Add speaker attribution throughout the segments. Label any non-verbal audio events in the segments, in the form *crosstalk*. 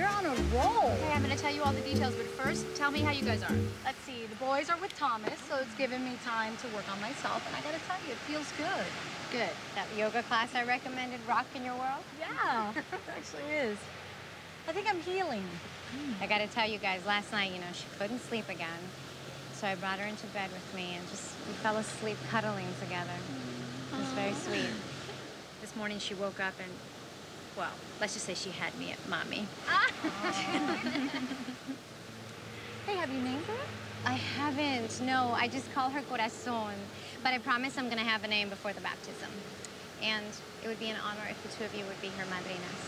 Speaker 1: Whoa.
Speaker 2: Okay, I'm gonna tell you all the details, but first, tell me how you guys are.
Speaker 1: Let's see. The boys are with Thomas, so it's given me time to work on myself. And I gotta tell you, it feels good.
Speaker 2: Good.
Speaker 3: That yoga class I recommended rocking your world?
Speaker 1: Yeah, it actually is. I think I'm healing.
Speaker 3: I gotta tell you guys, last night, you know, she couldn't sleep again. So I brought her into bed with me and just, we fell asleep cuddling together. It was very sweet. This morning she woke up and, well, let's just say she had me at mommy. *laughs*
Speaker 1: Hey, have you named her?
Speaker 3: I haven't, no, I just call her Corazon. But I promise I'm gonna have a name before the baptism. And it would be an honor if the two of you would be her madrinas.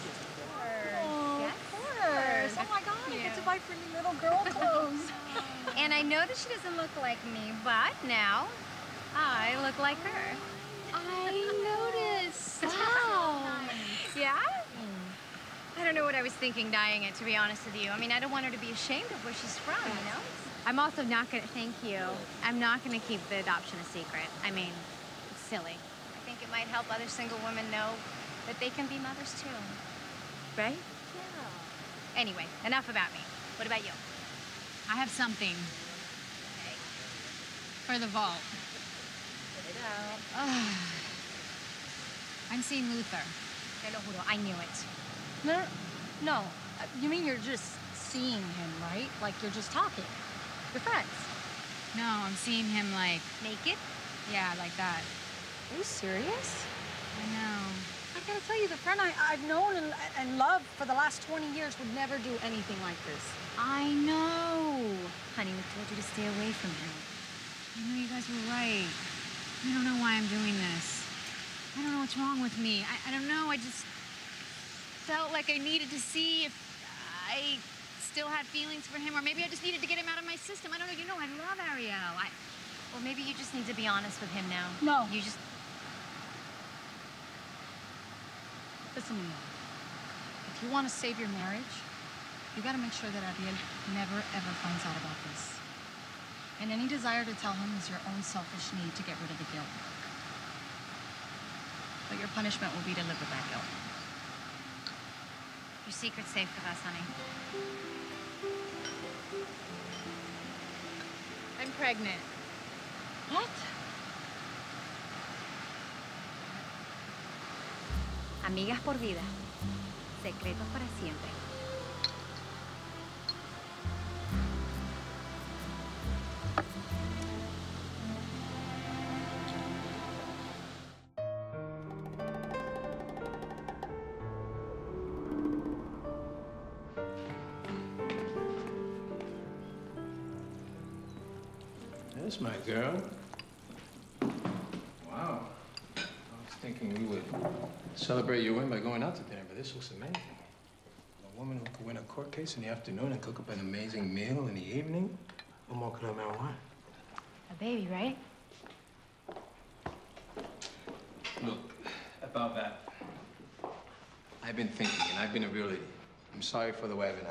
Speaker 1: Oh,
Speaker 3: Yes.
Speaker 1: of course. Oh my God, I get to buy pretty little girl *laughs* clothes.
Speaker 3: And I know that she doesn't look like me, but now I look like her.
Speaker 2: I noticed.
Speaker 3: Wow. Yeah? I don't know what I was thinking dying it, to be honest with you. I mean, I don't want her to be ashamed of where she's from, you know? I'm also not gonna, thank you. I'm not gonna keep the adoption a secret. I mean, it's silly. I think it might help other single women know that they can be mothers too. Right? Yeah. Anyway, enough about me. What about you?
Speaker 2: I have something. For the vault. *sighs* I'm seeing Luther.
Speaker 3: Te lo I knew it.
Speaker 1: No, no. Uh, You mean you're just seeing him, right? Like you're just talking. You're friends.
Speaker 2: No, I'm seeing him like,
Speaker 3: Naked?
Speaker 2: yeah, like that.
Speaker 1: Are you serious?
Speaker 2: I know.
Speaker 1: I gotta tell you, the friend I, I've known and, and loved for the last 20 years would never do anything like this.
Speaker 2: I know. Honey, we told you to stay away from him. I know you guys were right. I don't know why I'm doing this. I don't know what's wrong with me. I, I don't know. I just felt like I needed to see if I still had feelings for him, or maybe I just needed to get him out of my system. I don't know. You know, I love Ariel. I,
Speaker 3: Well, maybe you just need to be honest with him now.
Speaker 1: No.
Speaker 3: You just.
Speaker 1: Listen to me. If you want to save your marriage, you gotta make sure that Ariel never ever finds out about this. And any desire to tell him is your own selfish need to get rid of the guilt. But your punishment will be to live with that guilt.
Speaker 3: Your secret's safe with us, honey.
Speaker 2: I'm pregnant.
Speaker 1: What?
Speaker 3: Amigas por vida. Secretos para
Speaker 4: That's my girl. Wow. I was thinking we would celebrate your win by going out to dinner, but this looks amazing. A woman who could win a court case in the afternoon and cook up an amazing meal in the evening. What more could a man want?
Speaker 3: A baby, right?
Speaker 4: Look, about that. I've been thinking, and I've been a real idiot. I'm sorry for the way I've been